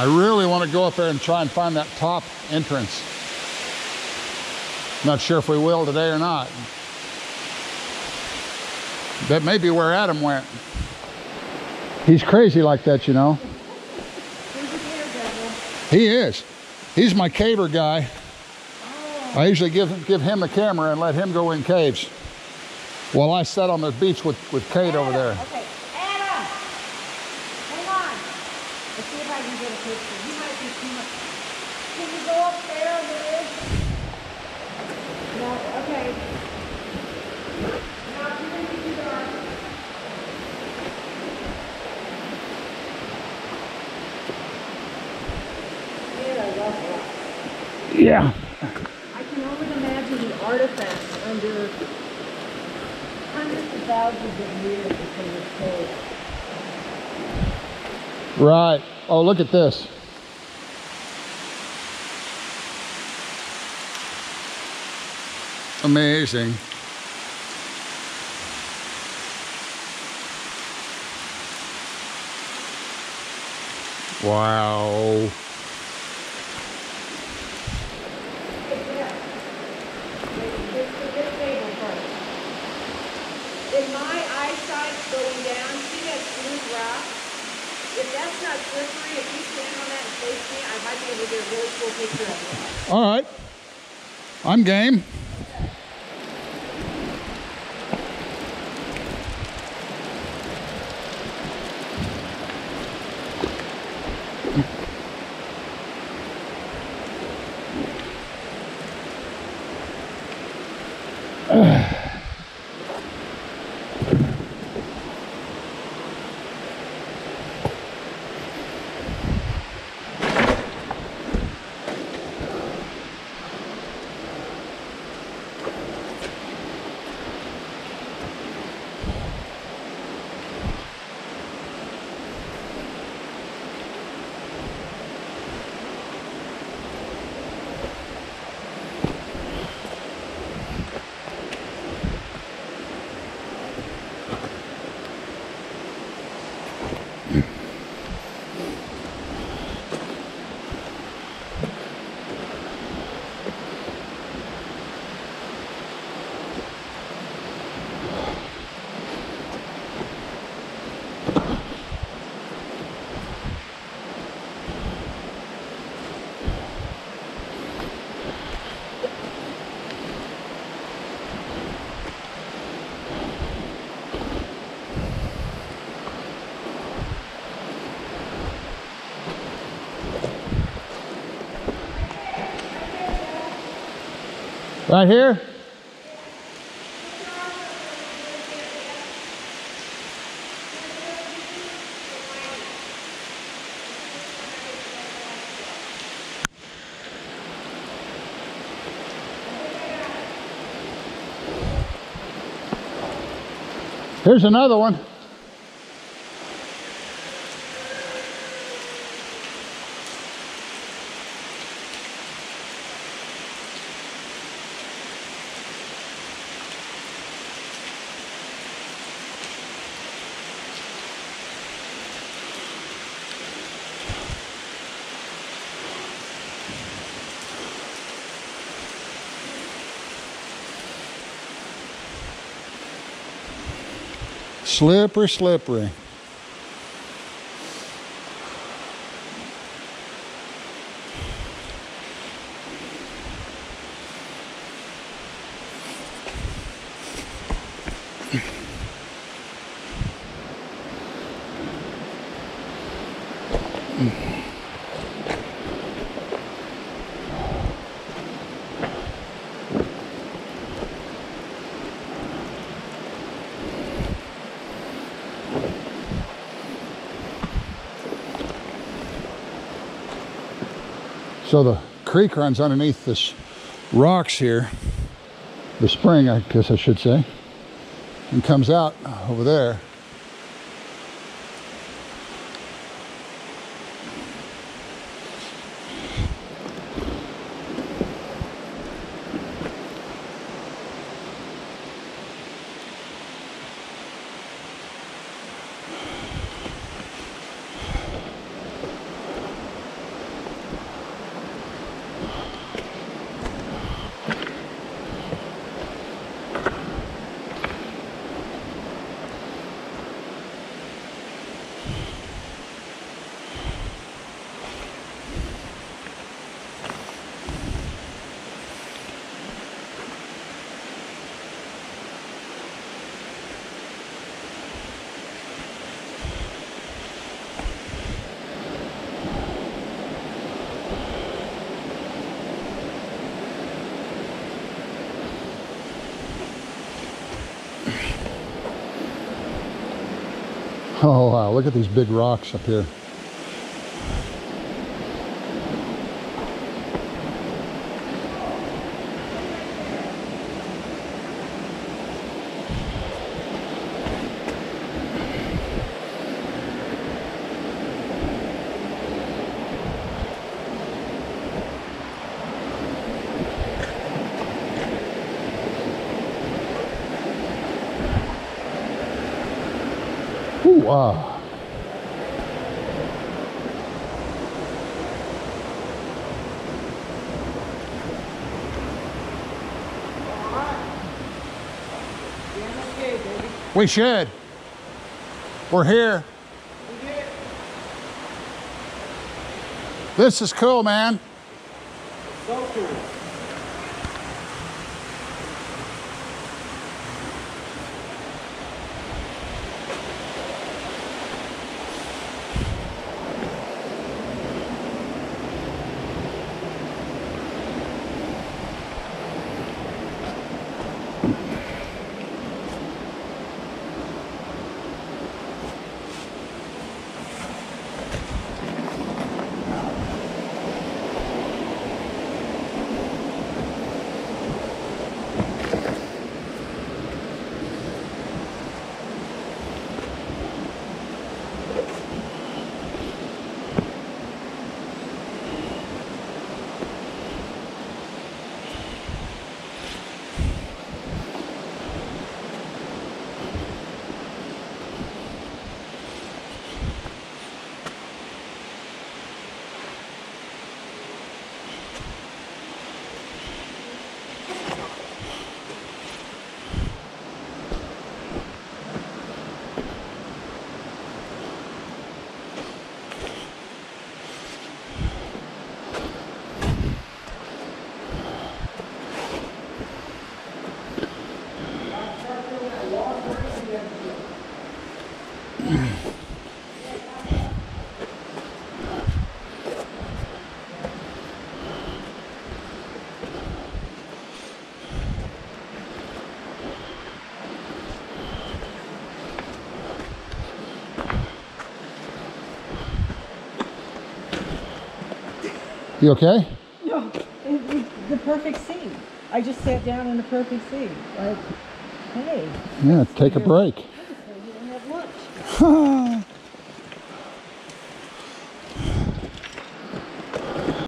I really want to go up there and try and find that top entrance. Not sure if we will today or not. That may be where Adam went. He's crazy like that, you know. He is. He's my caver guy. I usually give give him the camera and let him go in caves while I sit on the beach with, with Kate over there. Okay, Adam! Hang on. Let's see if I can get a picture. You might be too much. Can you go up there on the ridge? No, okay. No, you're gonna be too dark. Yeah, I love that. Yeah. I can only imagine the artifacts under hundreds of thousands of years in this cave. Right. Oh, look at this. Amazing. Wow. In my eyesight going down, see that smooth rock? If that's not slippery, if you stand on that and face me, I might be able to get a really cool picture of you. All right. I'm game. Right here? Here's another one. Slippery, slippery. So the creek runs underneath this rocks here, the spring, I guess I should say, and comes out over there. Look at these big rocks up here. Ooh, wow. We should. We're here. This is cool, man. So cool. You okay? No, it, it's the perfect scene. I just sat down in the perfect scene. Like, hey, Yeah, take a break.